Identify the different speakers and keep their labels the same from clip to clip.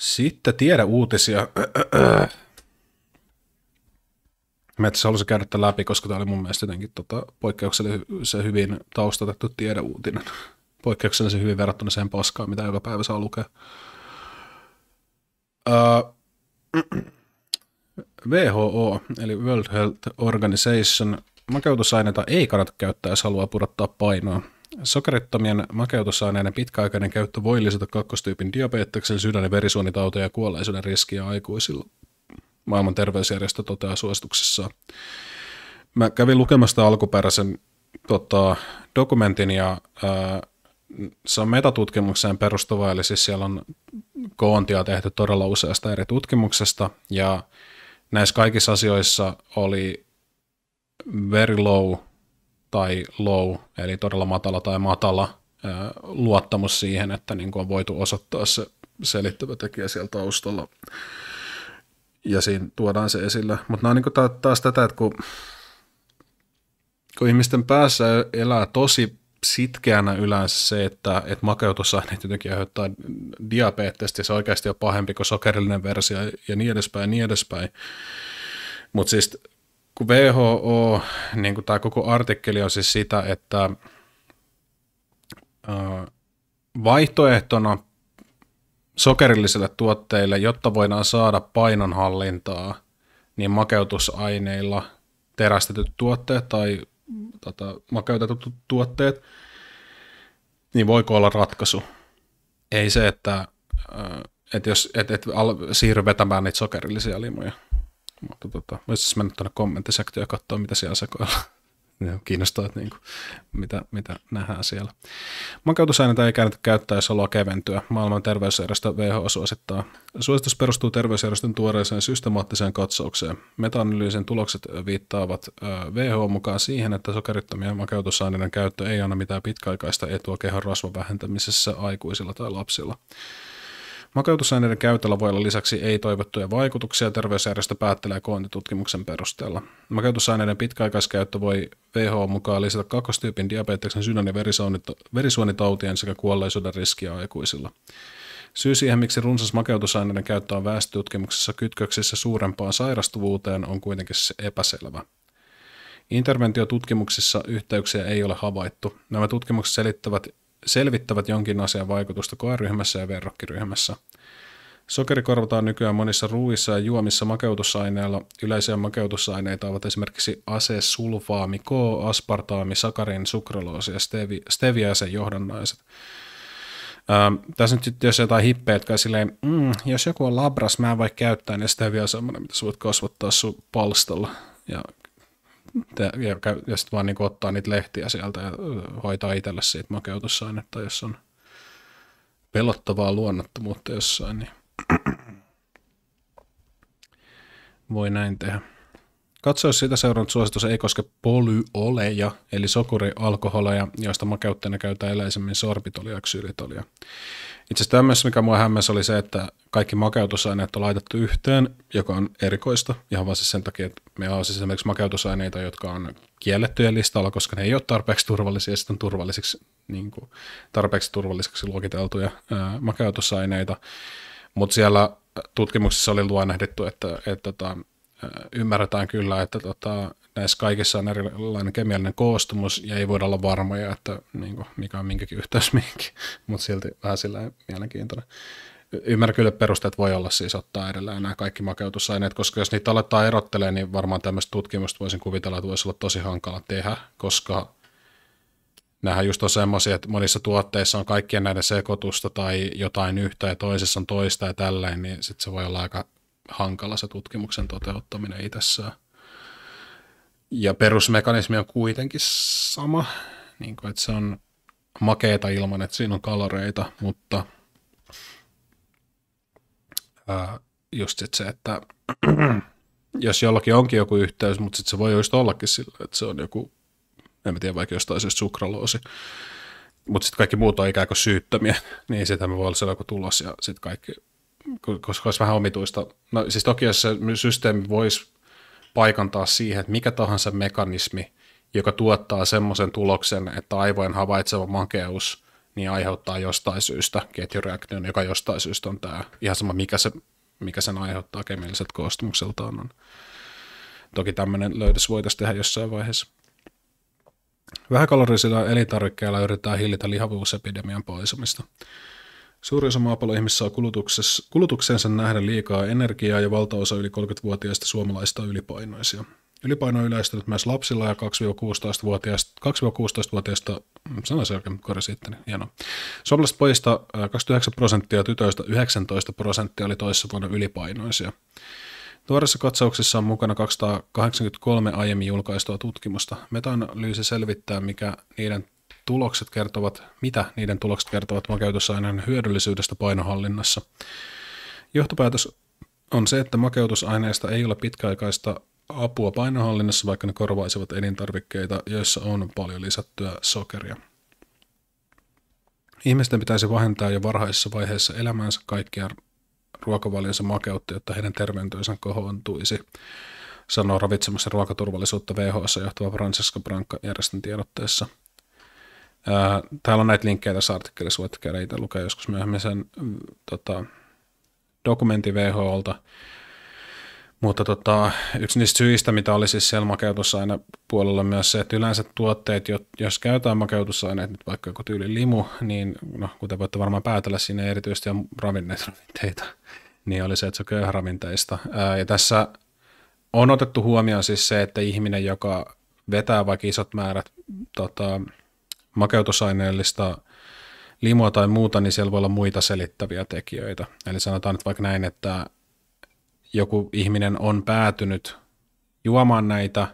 Speaker 1: Sitten tiedä uutisia. Metsässä halusin käydä tämän läpi, koska tämä oli mun mielestä jotenkin tota, poikkeuksellisen hyvin taustatettu tiedeuutinen. Poikkeuksellisen hyvin verrattuna sen paskaan, mitä joka päivä saa lukea. Uh, WHO, eli World Health Organization, makeutusaineita ei kannata käyttää, jos haluaa pudottaa painoa. Sokerittomien makeutusaineiden pitkäaikainen käyttö voi lisätä kakkostyypin diabeteksen, sydän- ja verisuonitauteja ja kuolleisuuden riskiä aikuisilla. Maailman terveysjärjestö toteaa suosituksessaan. Mä kävin lukemasta alkuperäisen tota, dokumentin ja ää, se on metatutkimukseen perustuva, eli siis siellä on koontia tehty todella useasta eri tutkimuksesta, ja näissä kaikissa asioissa oli very low tai low, eli todella matala tai matala luottamus siihen, että niin kuin on voitu osoittaa se selittävä tekijä siellä taustalla. Ja siinä tuodaan se esille. Mutta nämä on niin taas tätä, että kun, kun ihmisten päässä elää tosi sitkeänä yleensä se, että, että makeutusaineet jotenkin aiheuttaa diabetesta ja se oikeasti on pahempi kuin sokerillinen versio ja niin edespäin ja niin edespäin. Mutta siis kun WHO, niin kuin tämä koko artikkeli on siis sitä, että vaihtoehtona sokerillisille tuotteille, jotta voidaan saada painonhallintaa, niin makeutusaineilla terästetyt tuotteet tai tota, makeutetut tuotteet, niin voiko olla ratkaisu? Ei se, että, että jos et, et siirry vetämään niitä sokerillisia limoja. Mutta tota, voisi siis mennä tuonne kommenttisektioon ja katsoa, mitä siellä sekoilla. Kiinnostaa, että niin kuin, mitä, mitä nähdään siellä. Makeutusaineita ei kannata käyttää, jos haluaa keventyä. Maailman terveysjärjestö WHO suosittaa. Suositus perustuu terveysjärjestön tuoreeseen systemaattiseen katsaukseen. Meta-analyysin tulokset viittaavat WHO mukaan siihen, että sokerittomien makeutusaineiden käyttö ei anna mitään pitkäaikaista etua kehon rasvan vähentämisessä aikuisilla tai lapsilla. Makeutusaineiden käytöllä voi olla lisäksi ei-toivottuja vaikutuksia, terveysjärjestö päättelee koontitutkimuksen perusteella. Makeutusaineiden pitkäaikaiskäyttö voi WHO mukaan lisätä kakkostyypin diabeteksen sydän- ja verisuonitautien sekä kuolleisuuden riskiä aikuisilla. Syy siihen, miksi runsas makeutusaineiden käyttö on väestötutkimuksessa kytköksissä suurempaan sairastuvuuteen, on kuitenkin epäselvä. Interventiotutkimuksissa yhteyksiä ei ole havaittu. Nämä tutkimukset selittävät selvittävät jonkin asian vaikutusta koeryhmässä ja verrokkiryhmässä. Sokeri korvataan nykyään monissa ruuissa ja juomissa makeutusaineilla. Yleisiä makeutusaineita ovat esimerkiksi asesulfaami K, aspartaami, sakarin, sukraloosi ja stevi, stevia ja sen johdannaiset. Ähm, tässä nyt jos jotain hippeä, jotka silleen, mm, jos joku on labras, mä en voi käyttää, niin stevia on semmoinen, mitä sä voit kasvattaa sun palstalla. Ja ja, ja sitten vaan niin ottaa niitä lehtiä sieltä ja hoitaa itselle siitä makeutusainetta, jos on pelottavaa luonnottomuutta jossain, niin voi näin tehdä. Katso, jos siitä seurannut suositus ei koske polyoleja, eli sokurialkoholeja, joista makeutteena käytetään eläisemmin sorbitolia ja ksylitolia. Itse asiassa tämmöisessä, mikä mua hämmässä, oli se, että kaikki makeutusaineet on laitettu yhteen, joka on erikoista, ihan vaan siis sen takia, että me on siis esimerkiksi makeutusaineita, jotka on kiellettyjä listalla, koska ne ei ole tarpeeksi turvallisia, ja sitten on turvallisiksi, niin kuin, tarpeeksi turvalliseksi luokiteltuja ää, makeutusaineita. Mutta siellä tutkimuksessa oli luonnehdittu, että, että, että tota, ymmärretään kyllä, että tota, näissä kaikissa on erilainen kemiallinen koostumus ja ei voida olla varmoja, että niin kuin, mikä on minkäkin yhteys mihinkin, mutta silti vähän sillä mielenkiintoinen. Ymmärrän kyllä perusteet voi olla siis ottaa edelleen nämä kaikki makeutusaineet, koska jos niitä aletaan erottelemaan, niin varmaan tämmöistä tutkimusta voisin kuvitella, että voisi olla tosi hankala tehdä, koska nämähän just on semmoisia, että monissa tuotteissa on kaikkien näiden sekoitusta tai jotain yhtä ja toisessa on toista ja tälleen, niin sitten se voi olla aika hankala se tutkimuksen toteuttaminen itsessään. Ja perusmekanismi on kuitenkin sama, niin kuin, että se on makeeta ilman, että siinä on kaloreita, mutta ää, just sit se, että jos jollakin onkin joku yhteys, mutta sitten se voi just ollakin sillä, että se on joku, en tiedä, vaikka jostain syystä sukraloosi, mutta sitten kaikki muut on ikään kuin syyttömiä, niin sitä me voi olla joku tulos ja sitten kaikki, koska olisi vähän omituista. No siis toki jos se systeemi voisi paikantaa siihen, että mikä tahansa mekanismi, joka tuottaa semmoisen tuloksen, että aivojen havaitseva makeus niin aiheuttaa jostain syystä ketjureaktion, joka jostain syystä on tämä ihan sama, mikä, se, mikä sen aiheuttaa kemialliset koostumukseltaan on. Toki tämmöinen löydös voitaisiin tehdä jossain vaiheessa. Vähäkalorisilla elintarvikkeilla yritetään hillitä lihavuusepidemian poisumista. Suuri osa maapallon ihmisissä on kulutuksensa nähdä liikaa energiaa ja valtaosa yli 30-vuotiaista suomalaista on ylipainoisia. Ylipaino on yleistynyt myös lapsilla ja 2-16-vuotiaista, 2-16-vuotiaista sanoisin oikein korjasitteni, hienoa. Suomalaiset pojista 29 prosenttia, tytöistä 19 prosenttia oli toisessa vuonna ylipainoisia. Tuoreessa katsauksessa on mukana 283 aiemmin julkaistua tutkimusta. Metanalyysi selvittää, mikä niiden tulokset kertovat, mitä niiden tulokset kertovat makeutusaineen hyödyllisyydestä painohallinnassa. Johtopäätös on se, että makeutusaineista ei ole pitkäaikaista apua painohallinnassa, vaikka ne korvaisivat elintarvikkeita, joissa on paljon lisättyä sokeria. Ihmisten pitäisi vähentää jo varhaisessa vaiheessa elämäänsä kaikkia ruokavalionsa makeutta, jotta heidän terveytensä kohoontuisi, sanoo ravitsemassa ruokaturvallisuutta WHO johtava Francesco Branca järjestön tiedotteessa. Täällä on näitä linkkejä tässä artikkelissa, voitte käydä itse lukea joskus myöhemmin sen mm, tota, dokumentti WHOlta, mutta tota, yksi niistä syistä, mitä oli siis siellä makeutusaine puolella myös se, että yleensä tuotteet, jos käytetään makeutusaineet, nyt vaikka joku tyyli limu, niin no, kuten voitte varmaan päätellä, siinä erityisesti on ravinteita, niin oli se, että se on köyhäravinteista. Ja tässä on otettu huomioon siis se, että ihminen, joka vetää vaikka isot määrät tota, makeutusaineellista limua tai muuta, niin siellä voi olla muita selittäviä tekijöitä. Eli sanotaan nyt vaikka näin, että joku ihminen on päätynyt juomaan näitä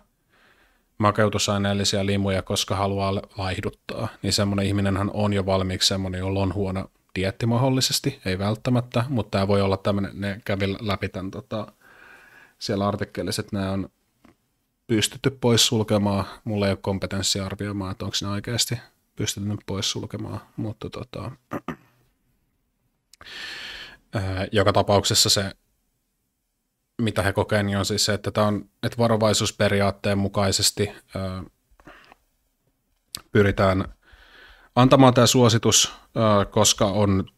Speaker 1: makeutusaineellisia limuja, koska haluaa laihduttaa, niin semmoinen ihminenhän on jo valmiiksi semmoinen, jolla on huono dietti mahdollisesti, ei välttämättä, mutta tämä voi olla tämmöinen, ne kävi läpi tämän tota, siellä artikkelissa, että nämä on pystytty pois sulkemaan, mulla ei ole kompetenssia arvioimaan, että onko ne oikeasti pystytty pois sulkemaan, mutta tota, joka tapauksessa se mitä he kokevat, niin on siis se, että, tämä on, että varovaisuusperiaatteen mukaisesti ää, pyritään antamaan tämä suositus, ää, koska on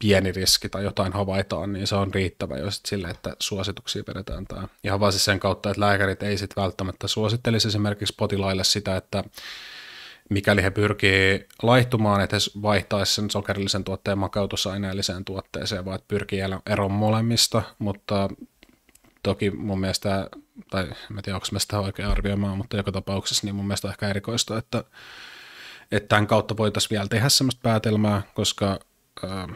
Speaker 1: pieni riski tai jotain havaitaan, niin se on riittävä jo sille, että suosituksia vedetään tämä. Ihan vaan siis sen kautta, että lääkärit ei sitten välttämättä suosittelisi esimerkiksi potilaille sitä, että mikäli he pyrkii laihtumaan, että he vaihtaisivat sen sokerillisen tuotteen makeutusaineelliseen tuotteeseen, vaan että pyrkii eroon molemmista, mutta Toki mun mielestä, tai en tiedä, onko mä sitä oikein arvioimaan, mutta joka tapauksessa niin mun mielestä on ehkä erikoista, että, että tämän kautta voitaisiin vielä tehdä sellaista päätelmää, koska äh,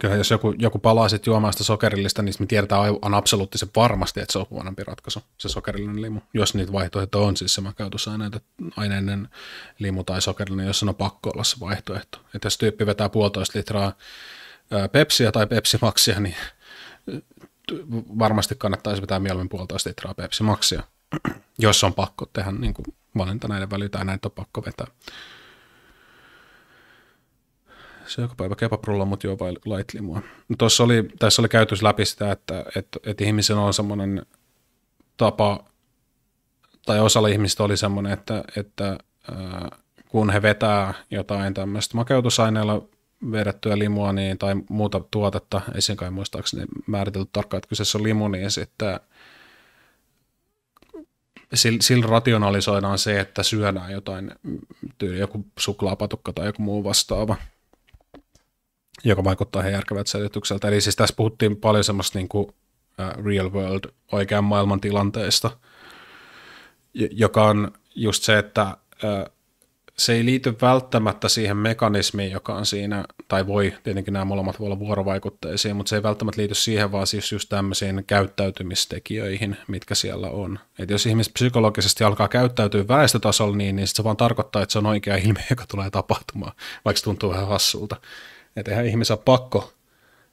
Speaker 1: kyllä jos joku, joku palaa sitten juomaan sitä sokerillista, niin me tiedetään on absoluuttisen varmasti, että se on huonompi ratkaisu, se sokerillinen limu. Jos niitä vaihtoehtoja on, siis se makeutusaineinen limu tai sokerillinen, jos on pakko olla se vaihtoehto. Että jos tyyppi vetää puolitoista litraa Pepsiä tai Pepsi Maxia, niin varmasti kannattaisi vetää mieluummin puolitoista litraa Pepsi Maxia, jos on pakko tehdä niin kuin valinta näiden välillä tai näitä on pakko vetää. Se joka päivä kebabrulla, mutta joo vai light limua. Tuossa oli, tässä oli käyty läpi sitä, että, että, että ihmisillä on semmoinen tapa, tai osalla ihmistä oli semmoinen, että, että kun he vetää jotain tämmöistä makeutusaineella vedettyä limua niin, tai muuta tuotetta, ei sen kai muistaakseni määritelty tarkkaan, että kyseessä on limu, niin sitten sillä rationalisoidaan se, että syödään jotain, tyyli joku suklaapatukka tai joku muu vastaava, joka vaikuttaa ihan järkevältä selitykseltä. Eli siis tässä puhuttiin paljon semmoista niin kuin, uh, real world, oikean maailman tilanteesta, joka on just se, että uh, se ei liity välttämättä siihen mekanismiin, joka on siinä, tai voi, tietenkin nämä molemmat voi olla vuorovaikutteisia, mutta se ei välttämättä liity siihen, vaan siis just tämmöisiin käyttäytymistekijöihin, mitkä siellä on. Et jos ihmiset psykologisesti alkaa käyttäytyä väestötasolla niin, niin se vaan tarkoittaa, että se on oikea ilmiö, joka tulee tapahtumaan, vaikka se tuntuu vähän hassulta. Että eihän ihmisen pakko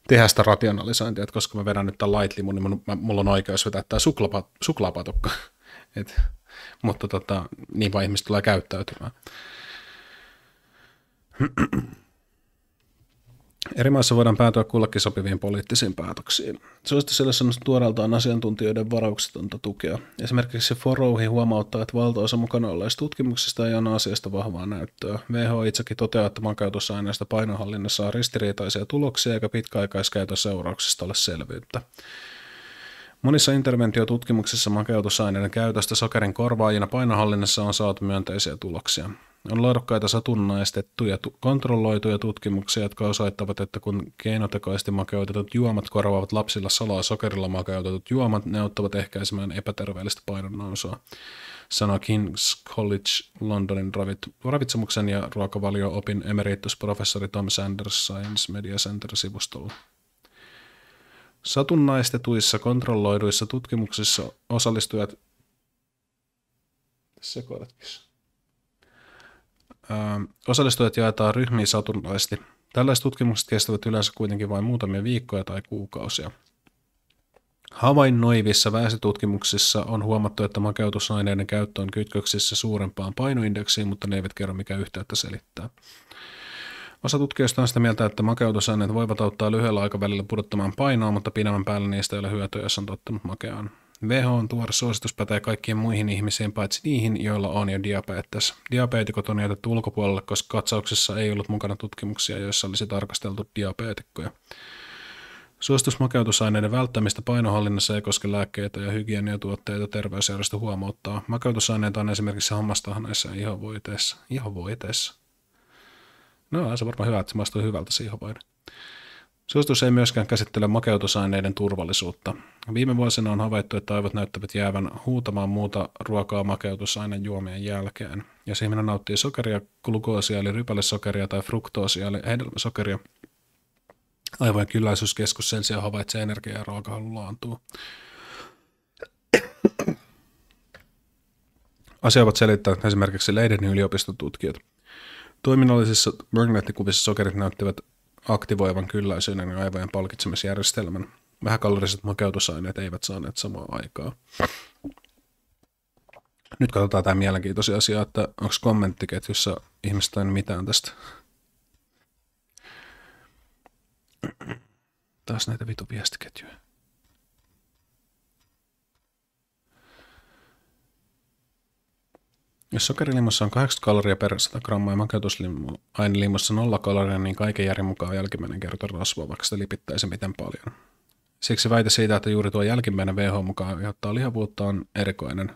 Speaker 1: tehdä sitä rationalisointia, että koska mä vedän nyt tämän lightlimun, niin mun, mulla on oikeus vetää tämä suklaapatukka. Et, mutta tota, niin vaan ihmiset tulee käyttäytymään. Eri maissa voidaan päätyä kullekin sopiviin poliittisiin päätöksiin. Suositusille on tuoreeltaan asiantuntijoiden varauksetonta tukea. Esimerkiksi Forouhi huomauttaa, että valtaosa mukana olleista tutkimuksista ei anna asiasta vahvaa näyttöä. WHO itsekin toteaa, että makeutusaineista painohallinnassa on ristiriitaisia tuloksia eikä pitkäaikaiskäytön seurauksista ole selvyyttä. Monissa interventiotutkimuksissa makeutusaineiden käytöstä sokerin korvaajina painohallinnassa on saatu myönteisiä tuloksia. On laadukkaita satunnaistettuja kontrolloituja tutkimuksia, jotka osoittavat, että kun keinotekoisesti makeutetut juomat korvaavat lapsilla salaa sokerilla makeutetut juomat, ne auttavat ehkäisemään epäterveellistä painonnousua, sanoi King's College Londonin ravitsemuksen ja ruokavalio-opin emeritusprofessori Tom Sanders Science Media Center-sivustolla. Satunnaistetuissa kontrolloiduissa tutkimuksissa osallistujat sekoiletkin osallistujat jaetaan ryhmiin satunnaisesti. Tällaiset tutkimukset kestävät yleensä kuitenkin vain muutamia viikkoja tai kuukausia. Havainnoivissa väestötutkimuksissa on huomattu, että makeutusaineiden käyttö on kytköksissä suurempaan painoindeksiin, mutta ne eivät kerro mikä yhteyttä selittää. Osa tutkijoista on sitä mieltä, että makeutusaineet voivat auttaa lyhyellä aikavälillä pudottamaan painoa, mutta pidemmän päälle niistä ei ole hyötyä, jos on tottunut makeaan. WHOn tuore suositus pätee kaikkiin muihin ihmisiin paitsi niihin, joilla on jo diabetes. Diabeetikot on jätetty ulkopuolelle, koska katsauksessa ei ollut mukana tutkimuksia, joissa olisi tarkasteltu diabeetikkoja. Suositus makeutusaineiden välttämistä painohallinnassa ei koske lääkkeitä ja hygieniatuotteita terveysjärjestö huomauttaa. Makeutusaineita on esimerkiksi hammastahneissa ja ihovoiteissa. Ihovoiteissa. No, se on varmaan hyvä, että se maistuu hyvältä se ihovoide. Suositus ei myöskään käsittele makeutusaineiden turvallisuutta. Viime vuosina on havaittu, että aivot näyttävät jäävän huutamaan muuta ruokaa makeutusaineen juomien jälkeen. Jos ihminen nauttii sokeria, glukoosia eli rypälesokeria tai fruktoosia eli hedelmäsokeria, aivojen kylläisyyskeskus sen sijaan havaitsee energiaa ja ruokahalun laantua. Asia ovat selittäneet esimerkiksi Leidenin yliopiston tutkijat. Toiminnallisissa magneettikuvissa sokerit näyttävät aktivoivan kylläisyyden ja aivojen palkitsemisjärjestelmän. Vähäkaloriset makeutusaineet eivät saaneet samaa aikaa. Nyt katsotaan tämä mielenkiintoisia asia, että onko kommenttiketjussa ihmistä mitään tästä. Taas näitä vitu viestiketjuja. Jos sokerilimassa on 80 kaloria per 100 grammaa ja makeutusainelimussa 0 kaloria, niin kaiken järjen mukaan jälkimmäinen kertoo rasvaa, vaikka sitä lipittäisi miten paljon. Siksi väite siitä, että juuri tuo jälkimmäinen VH mukaan aiheuttaa lihavuutta on erikoinen.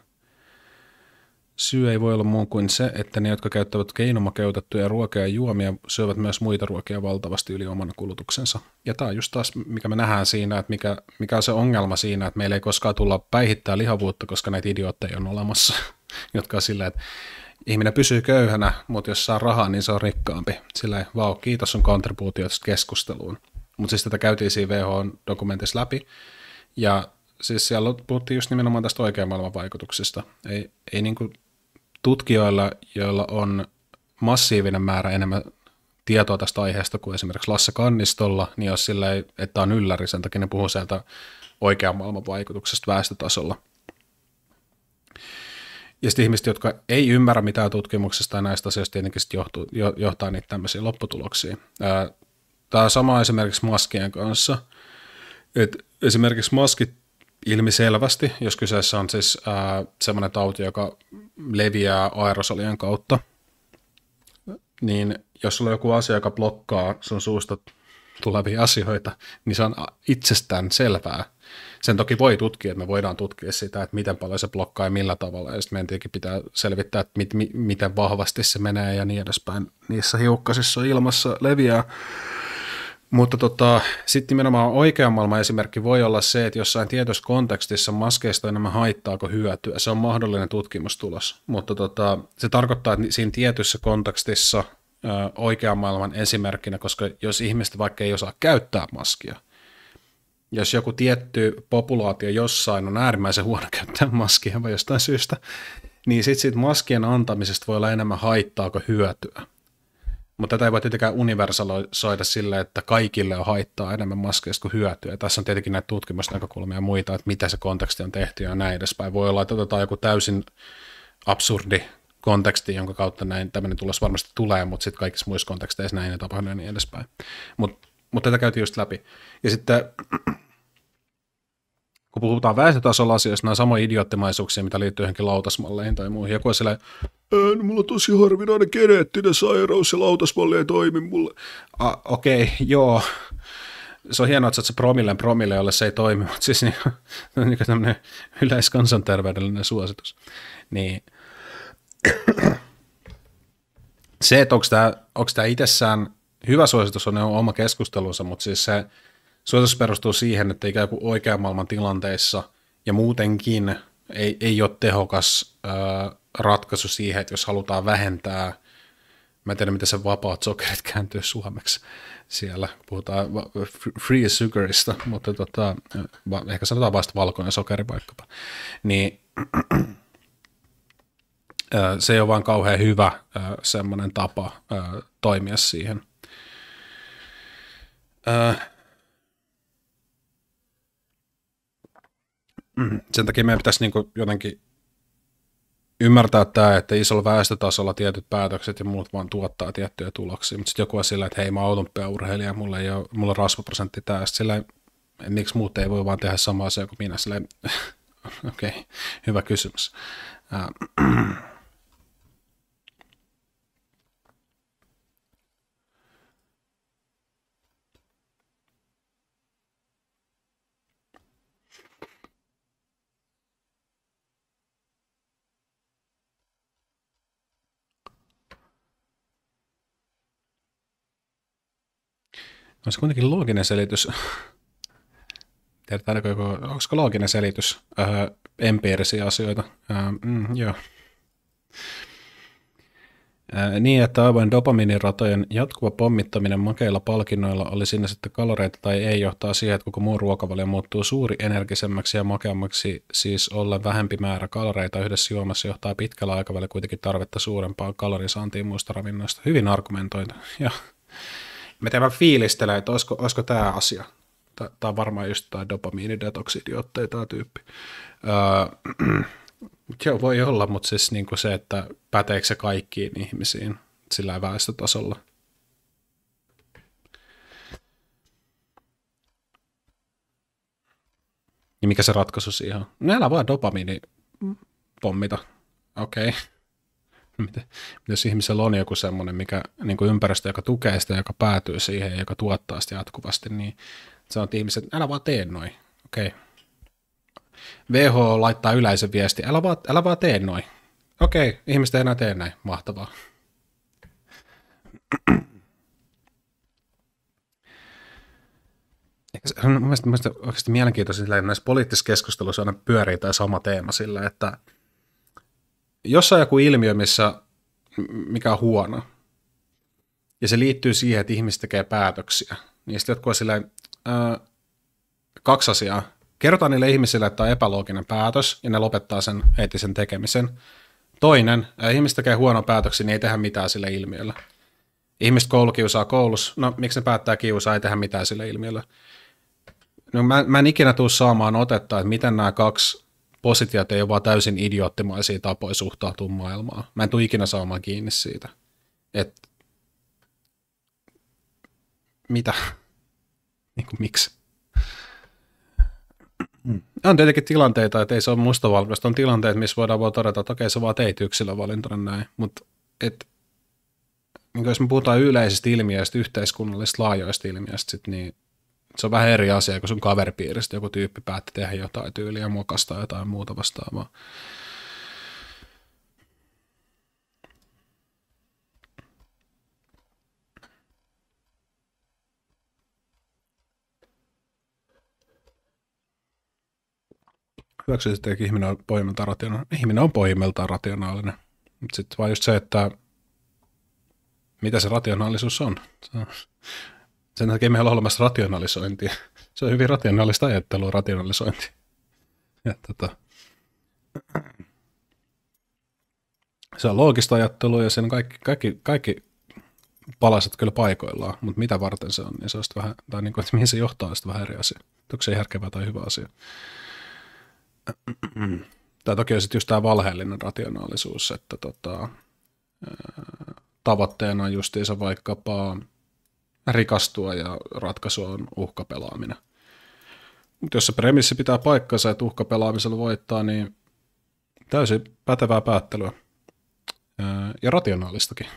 Speaker 1: Syy ei voi olla muu kuin se, että ne, jotka käyttävät keinomakeutettuja ruokia ja juomia, syövät myös muita ruokia valtavasti yli oman kulutuksensa. Ja tämä on just taas, mikä me nähdään siinä, että mikä, mikä on se ongelma siinä, että meillä ei koskaan tulla päihittää lihavuutta, koska näitä idiootteja on olemassa. Jotka on silleen, että ihminen pysyy köyhänä, mutta jos saa rahaa, niin se on rikkaampi. Sillä vau, kiitos sun kontribuutioista keskusteluun. Mutta siis tätä käytiin siinä WHO-dokumentissa läpi, ja siis siellä puhuttiin just nimenomaan tästä oikean maailman vaikutuksista. Ei, ei niin kuin tutkijoilla, joilla on massiivinen määrä enemmän tietoa tästä aiheesta kuin esimerkiksi Lasse Kannistolla, niin jos sillä ei, että on ylläri, sen takia ne puhuu sieltä oikean maailman vaikutuksesta väestötasolla. Ja sitten ihmiset, jotka ei ymmärrä mitään tutkimuksesta ja näistä asioista tietenkin johtuu, johtaa niitä tämmöisiä lopputuloksiin. Tämä sama esimerkiksi maskien kanssa. Et esimerkiksi maskit ilmiselvästi, jos kyseessä on siis semmoinen tauti, joka leviää aerosolien kautta, niin jos sulla on joku asia, joka blokkaa sun suusta tulevia asioita, niin se on itsestään selvää, sen toki voi tutkia, että me voidaan tutkia sitä, että miten paljon se blokkaa ja millä tavalla, ja sitten meidän pitää selvittää, että mit, mi, miten vahvasti se menee ja niin edespäin niissä hiukkasissa ilmassa leviää. Mutta tota, sitten nimenomaan oikean maailman esimerkki voi olla se, että jossain tietyssä kontekstissa maskeista enemmän haittaa kuin hyötyä. Se on mahdollinen tutkimustulos, mutta tota, se tarkoittaa, että siinä tietyssä kontekstissa oikean maailman esimerkkinä, koska jos ihmiset vaikka ei osaa käyttää maskia, jos joku tietty populaatio jossain on äärimmäisen huono käyttää maskia vai jostain syystä, niin sitten siitä maskien antamisesta voi olla enemmän haittaa kuin hyötyä. Mutta tätä ei voi tietenkään universalisoida sille, että kaikille on haittaa enemmän maskeista kuin hyötyä. Ja tässä on tietenkin näitä tutkimusnäkökulmia ja muita, että mitä se konteksti on tehty ja näin edespäin. Voi olla, että otetaan joku täysin absurdi konteksti, jonka kautta näin tämmöinen tulos varmasti tulee, mutta sitten kaikissa muissa konteksteissa näin ei tapahdu ja niin edespäin. Mutta mutta tätä käytiin just läpi. Ja sitten kun puhutaan väestötasolla asioista, nämä samoja idioottimaisuuksia, mitä liittyy johonkin lautasmalleihin tai muihin. Joku on silleen, no, mulla on tosi harvinainen geneettinen sairaus ja lautasmalli ei toimi mulle. Ah, Okei, okay, joo. Se on hienoa, että se promilleen promille, jolle se ei toimi, mutta siis niin, niin tämmöinen yleiskansanterveydellinen suositus. Niin. se, että onko tämä, onko tämä itsessään hyvä suositus on oma keskustelunsa, mutta siis se suositus perustuu siihen, että ikään kuin oikean maailman tilanteissa ja muutenkin ei, ei ole tehokas ää, ratkaisu siihen, että jos halutaan vähentää, mä en tiedä miten se vapaat sokerit kääntyy suomeksi siellä, puhutaan free sugarista, mutta tota, ehkä sanotaan vasta valkoinen sokeri vaikkapa, niin se ei ole vaan kauhean hyvä semmoinen tapa toimia siihen. Sen takia meidän pitäisi niin jotenkin ymmärtää tämä, että isolla väestötasolla tietyt päätökset ja muut vaan tuottaa tiettyjä tuloksia, mutta sitten joku on sillä, että hei mä oon urheilija, mulla ei ole, mulla on rasvaprosentti tästä, sillä miksi muut ei voi vaan tehdä samaa asiaa kuin minä, sillä okei, okay, hyvä kysymys. Äh. On se kuitenkin looginen selitys. Tiedetäänkö, onko looginen selitys öö, empiirisiä asioita? Öö, mm, joo. Öö, niin, että aivojen dopamiiniratojen jatkuva pommittaminen makeilla palkinnoilla oli sinne sitten kaloreita tai ei johtaa siihen, että koko muu ruokavalio muuttuu suuri energisemmäksi ja makeammaksi, siis ollen vähempi määrä kaloreita yhdessä juomassa johtaa pitkällä aikavälillä kuitenkin tarvetta suurempaan kalorisaantiin muista ravinnoista. Hyvin argumentoitu. Ja Mä tein fiilistelen, että olisiko, olisiko tämä asia. Tämä on varmaan just tämä dopamiinidetoksidiotteja tämä tyyppi. Öö, joo, voi olla, mutta siis niin kuin se, että päteekö se kaikkiin ihmisiin sillä väestötasolla. Ja mikä se ratkaisu siihen on? No älä vaan dopamiini pommita. Okei. Okay. Mitä, jos ihmisellä on joku semmoinen mikä, niin kuin ympäristö, joka tukee sitä, joka päätyy siihen joka tuottaa sitä jatkuvasti, niin sanoo ihmiset, älä vaan tee noin. Okei. Okay. WHO laittaa yleisen viesti, älä vaan, älä vaan tee noin. Okei, okay, ihmiset ei enää tee näin. Mahtavaa. Mielestäni, mielestäni oikeasti mielenkiintoista, että näissä poliittisissa keskusteluissa aina pyörii tämä sama teema sillä, että – jos on joku ilmiö, missä, mikä on huono, ja se liittyy siihen, että ihmiset tekee päätöksiä, niin sitten jotkut on silleen, äh, kaksi asiaa. Kerrotaan niille ihmisille, että tämä on epälooginen päätös, ja ne lopettaa sen eettisen tekemisen. Toinen, äh, ihmiset tekee huono päätöksiä, niin ei tehdä mitään sille ilmiölle. Ihmiset koulukiusaa koulussa, no miksi ne päättää kiusaa, ei tehdä mitään sille ilmiölle. No, mä, mä en ikinä tule saamaan otetta, että miten nämä kaksi positiot ei ole vaan täysin idioottimaisia tapoja suhtautua maailmaan. Mä en tule ikinä saamaan kiinni siitä. Et, mitä? niin kuin, miksi? On tietenkin tilanteita, että ei se ole mustavalkoista. On tilanteita, missä voidaan vaan todeta, että okei, sä vaan teit yksilövalintana näin. Mutta et, niin jos me puhutaan yleisistä ilmiöistä, yhteiskunnallisista laajoista ilmiöistä, sit, niin se on vähän eri asia, kun sun kaveripiiristä joku tyyppi päätti tehdä jotain tyyliä, mokasta jotain muuta vastaavaa. Hyväksyisit, että ihminen on pohjimmiltaan rationaalinen. Ihminen on pohjimmiltaan rationaalinen. Mutta sitten vaan just se, että mitä se rationaalisuus on. Se on sen takia meillä on olemassa rationalisointia. Se on hyvin rationaalista ajattelua, rationalisointi. Ja, tota, se on loogista ajattelua ja sen kaikki, kaikki, kaikki palaset kyllä paikoillaan, mutta mitä varten se on, niin se on vähän, tai niin kuin, että mihin se johtaa, on vähän eri asia. Onko se järkevää tai hyvä asia? Tai toki on sitten just tämä valheellinen rationaalisuus, että tota, tavoitteena on justiinsa vaikkapa rikastua ja ratkaisu on uhkapelaaminen. Mutta jos se premissi pitää paikkansa, että uhkapelaamisella voittaa, niin täysin pätevää päättelyä ja rationaalistakin.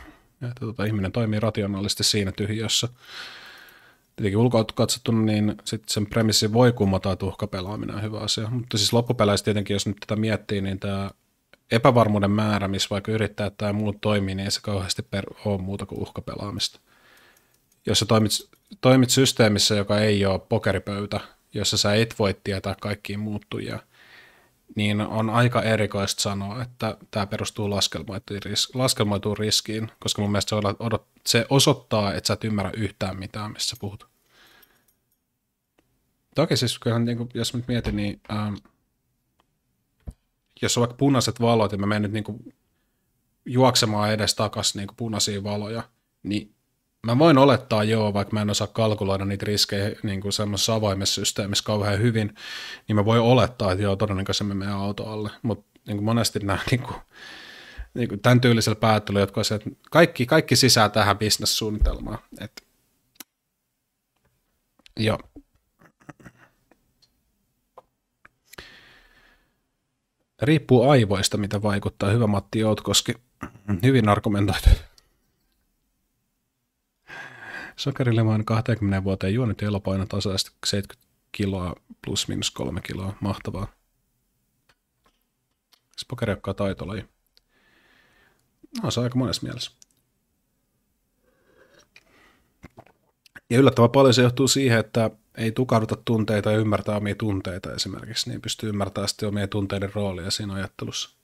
Speaker 1: Että tota, ihminen toimii rationaalisesti siinä tyhjössä. Tietenkin ulkoa katsottuna, niin sitten sen premissi voi kummata, että uhkapelaaminen on hyvä asia. Mutta siis loppupeleissä tietenkin, jos nyt tätä miettii, niin tämä epävarmuuden määrä, missä vaikka yrittää, että tämä muut toimii, niin ei se kauheasti per, ole muuta kuin uhkapelaamista. Jos sä toimit, toimit systeemissä, joka ei ole pokeripöytä, jossa sä et voi tietää kaikkiin muuttujia, niin on aika erikoista sanoa, että tämä perustuu laskelmoituun riskiin, koska mun mielestä se, se osoittaa, että sä et ymmärrä yhtään mitään, missä puhut. Toki siis, kyllähän, niin kuin, jos nyt mietin, niin ähm, jos on vaikka punaiset valot ja mä menen nyt niin kuin, juoksemaan edes takaisin niin punaisia valoja, niin Mä voin olettaa joo, vaikka mä en osaa kalkuloida niitä riskejä niin kuin semmoisessa avoimessa systeemissä kauhean hyvin, niin mä voin olettaa, että joo, todennäköisesti me auto alle. Mutta niin monesti nämä niin kuin, niin kuin tämän tyylisellä päättelyllä, jotka on se, että kaikki, kaikki sisää tähän bisnessuunnitelmaan. Et, joo. Riippuu aivoista, mitä vaikuttaa. Hyvä Matti Outkoski. Hyvin argumentoitu. Sokerilemaan 20 vuoteen juonut elopaino tasaisesti 70 kiloa plus minus 3 kiloa. Mahtavaa. Spokeriakkaa taitolaji. No, se on aika monessa mielessä. Ja yllättävän paljon se johtuu siihen, että ei tukahduta tunteita ja ymmärtää omia tunteita esimerkiksi, niin pystyy ymmärtämään sitten tunteiden roolia siinä ajattelussa.